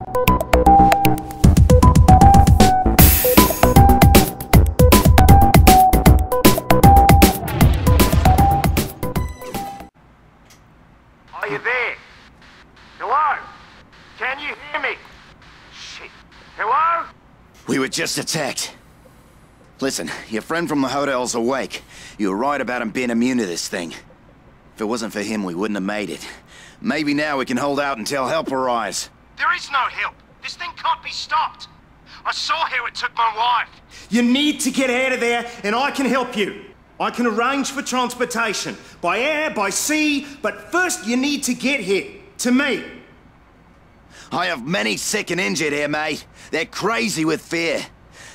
Are you there? Hello? Can you hear me? Shit. Hello? We were just attacked. Listen, your friend from the hotel's awake. You were right about him being immune to this thing. If it wasn't for him, we wouldn't have made it. Maybe now we can hold out until help arrives. There is no help. This thing can't be stopped. I saw how it took my wife. You need to get out of there, and I can help you. I can arrange for transportation by air, by sea, but first you need to get here to me. I have many sick and injured here, mate. They're crazy with fear.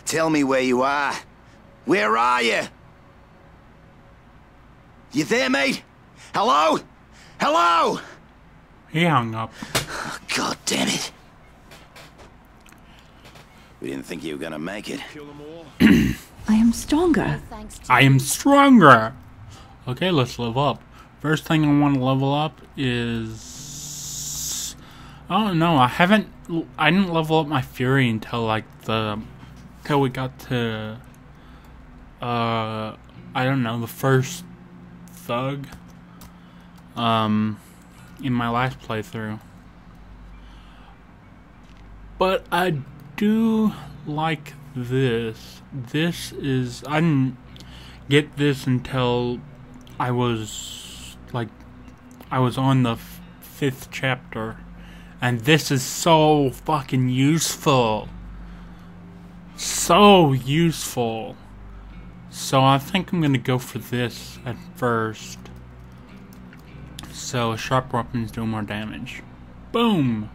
Tell me where you are. Where are you? You there, mate? Hello? Hello? He hung up. God damn it. We didn't think you were gonna make it. I am stronger. I am stronger. Okay, let's level up. First thing I want to level up is. Oh no, I haven't. I didn't level up my fury until like the. Till we got to. Uh, I don't know the first thug. Um, in my last playthrough. But I do like this. This is I didn't get this until I was like I was on the fifth chapter, and this is so fucking useful. So useful. So I think I'm gonna go for this at first. So sharp weapons do more damage. Boom.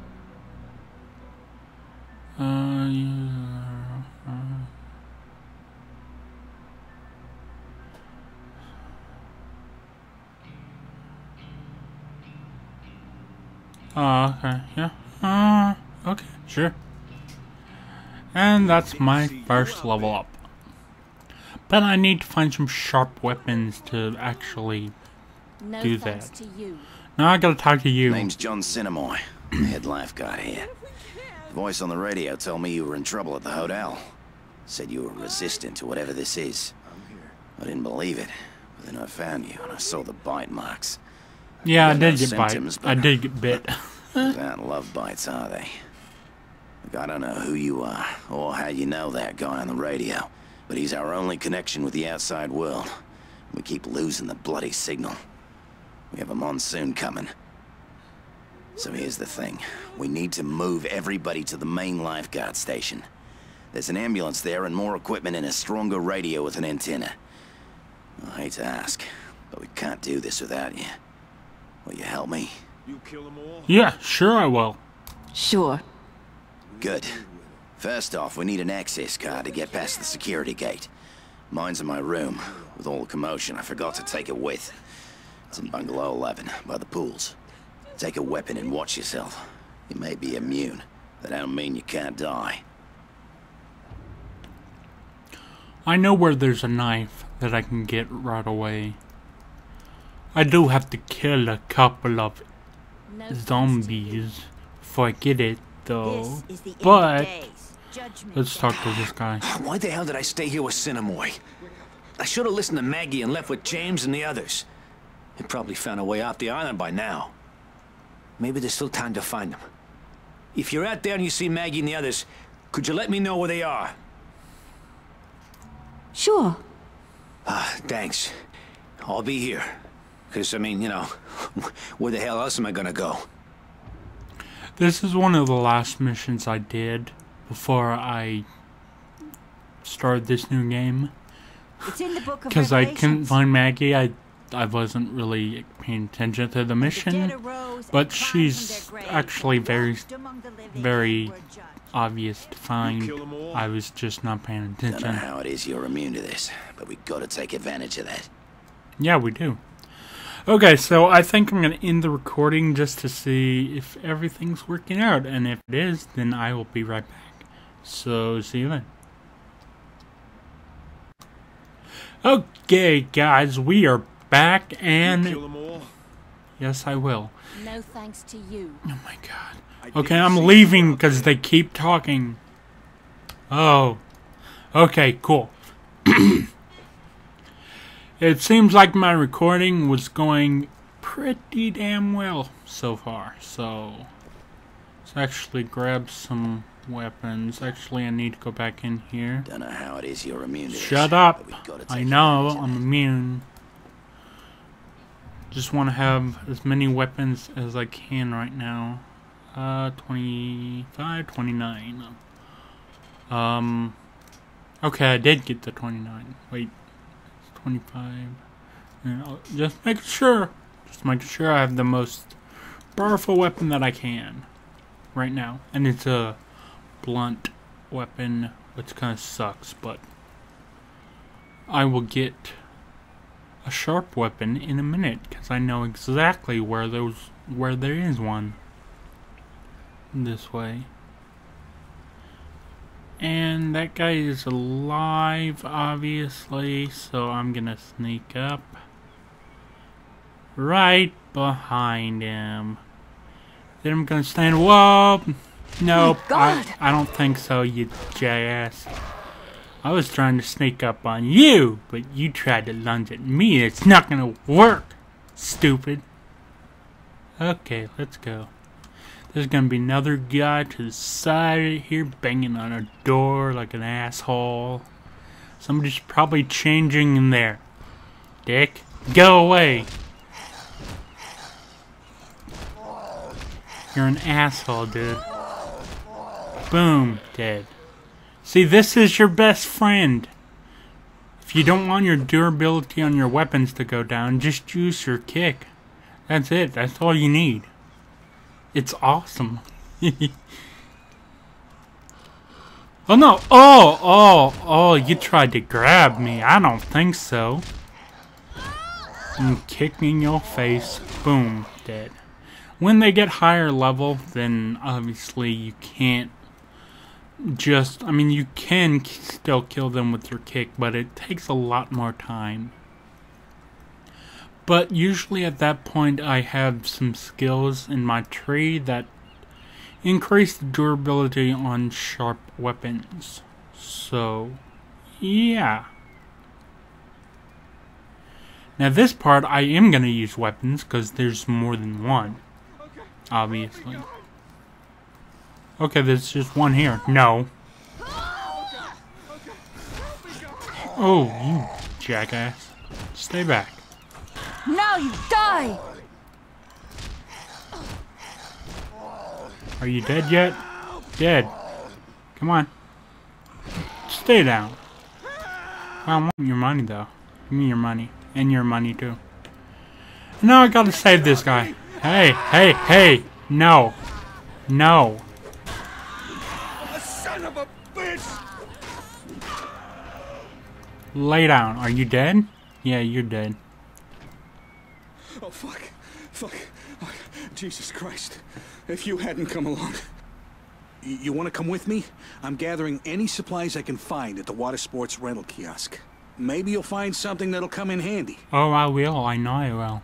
Uh, yeah, Oh, okay, yeah. Uh, okay, sure. And that's my first level up. But I need to find some sharp weapons to actually No do that. to you. Now I gotta talk to you. Name's John Sinamoi, head lifeguard here. The voice on the radio told me you were in trouble at the hotel. Said you were resistant to whatever this is. I didn't believe it, but then I found you and I saw the bite marks. Yeah, I Got no did get bite. I did get bit. Not love bites, are they? Look, I don't know who you are, or how you know that guy on the radio, but he's our only connection with the outside world. We keep losing the bloody signal. We have a monsoon coming. So here's the thing. We need to move everybody to the main lifeguard station. There's an ambulance there and more equipment and a stronger radio with an antenna. I hate to ask, but we can't do this without you. Will you help me? You kill them all? Yeah, sure I will. Sure. Good. First off, we need an access card to get past the security gate. Mine's in my room. With all the commotion, I forgot to take it with. It's in Bungalow 11, by the pools. Take a weapon and watch yourself. You may be immune. but That don't mean you can't die. I know where there's a knife that I can get right away. I do have to kill a couple of No thanks to you. zombies before I get it, though. This is the end But of days. Judgment let's talk to this guy. Why the hell did I stay here with Sinamoi? I should have listened to Maggie and left with James and the others. They probably found a way off the island by now. Maybe there's still time to find them. If you're out there and you see Maggie and the others, could you let me know where they are? Sure. Ah, thanks. I'll be here. Because, I mean, you know, where the hell else am I gonna go? This is one of the last missions I did before I started this new game. It's in the book of Because I couldn't find Maggie, I I wasn't really paying attention to the The mission. dead arose and but she's actually very, walked among the living very and were judged. obvious to find. I was just not paying attention. Don't know attention. how it is you're immune to this, but we gotta take advantage of that. Yeah, we do. Okay, so I think I'm going to end the recording just to see if everything's working out. And if it is, then I will be right back. So, see you then. Okay, guys, we are back and. Yes, I will. No thanks to you. Oh my god. Okay, I'm leaving because they keep talking. Oh. Okay, cool. it seems like my recording was going pretty damn well so far, so let's actually grab some weapons. Actually, I need to go back in here. Don't know how it is you're immune Shut up! but we gotta I know, I'm it. immune. Just want to have as many weapons as I can right now. Uh, 25, 29. Um, okay, I did get the 29. Wait, it's 25. And I'll- just make sure, just make sure I have the most powerful weapon that I can right now. And it's a blunt weapon, which kind of sucks, but I will get a sharp weapon in a minute because I know exactly where those where there is one. This way. And that guy is alive, obviously, so I'm gonna sneak up right behind him. Then I'm gonna stand. Whoa! Nope, I, God. I don't think so, you jackass. I was trying to sneak up on you, but you tried to lunge at me. It's not gonna work, stupid. Okay, let's go. There's gonna be another guy to the side here banging on a door like an asshole. Somebody's probably changing in there. Dick, go away. You're an asshole, dude. Boom, dead. See, this is your best friend. If you don't want your durability on your weapons to go down, just use your kick. That's it. That's all you need. It's awesome. oh no! Oh, oh, oh! You tried to grab me. I don't think so. And kick me in your face. Boom, dead. When they get higher level, then obviously you can't just I mean you can still kill them with your kick, but it takes a lot more time. But usually at that point I have some skills in my tree that increase the durability on sharp weapons. So yeah. Now this part I am going to use weapons because there's more than one. Obviously. Okay, there's just one here. No. Oh, you jackass. Stay back. Now you die! Are you dead yet? Dead. Come on. Stay down. I want your money, though. Give me your money. And your money, too. No, I gotta save this guy. Hey, hey, hey! No. No. Son of a bitch! Lay down. Are you dead? Yeah, you're dead. Oh, fuck. Fuck. Oh, Jesus Christ. If you hadn't come along. Y- you want to come with me? I'm gathering any supplies I can find at the water sports rental kiosk. Maybe you'll find something that'll come in handy. Oh, I will. I know I will.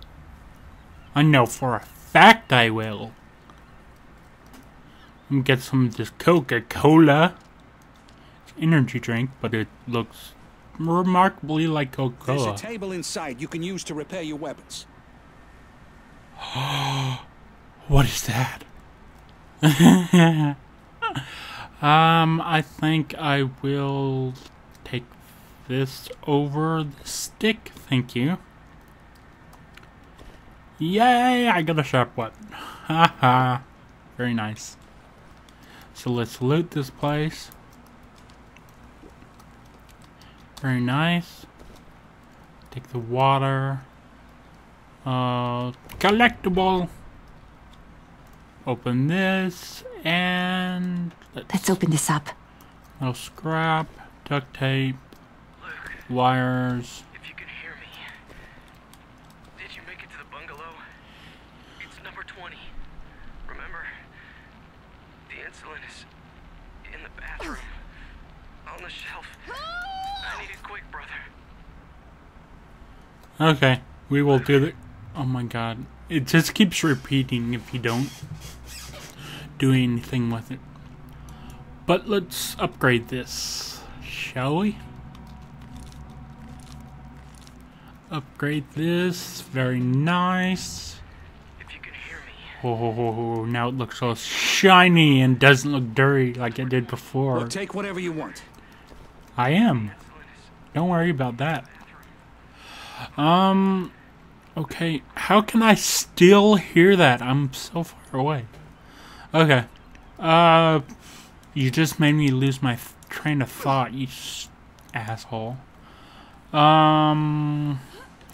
I know for a fact I will. Get some of this Coca-Cola. It's an energy drink, but it looks remarkably like Coca-Cola. There's a table inside you can use to repair your weapons. What is that? um, I think I will take this over the stick. Thank you. Yay! I got a sharp weapon. Haha. Very nice. So let's loot this place. Very nice. Take the water. Uh, collectible. Open this and Let's open this up. no scrap, duct tape, Luke, wires. if you can hear me. Did you make it to the bungalow? It's number 20. Remember? The insulin is in the bathroom. On the shelf. I need it quick, brother. Okay, we will do the. Oh my god. It just keeps repeating if you don't do anything with it. But let's upgrade this, shall we? Upgrade this, very nice. If you can hear me, Oh, now it looks all shiny and doesn't look dirty like it did before. Well, take whatever you want. I am. Don't worry about that. Um, okay. How can I still hear that? I'm so far away. Okay. Uh, you just made me lose my train of thought, you s- asshole. Um,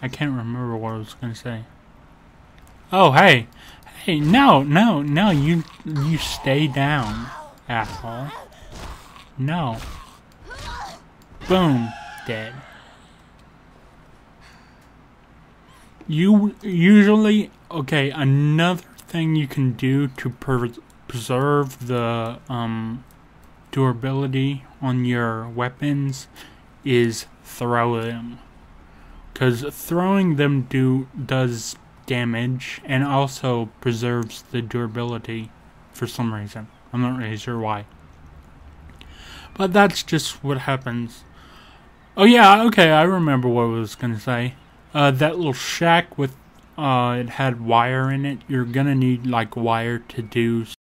I can't remember what I was gonna say. Oh, hey. Hey, no, no, no, you, you stay down, asshole. No. Boom. Dead. You usually okay. Another thing you can do to preserve the um, durability on your weapons is throw them, because throwing them do does damage and also preserves the durability for some reason. I'm not really sure why. But that's just what happens. Oh yeah, okay, I remember what I was gonna say. Uh, that little shack with, uh, it had wire in it. You're gonna need like wire to do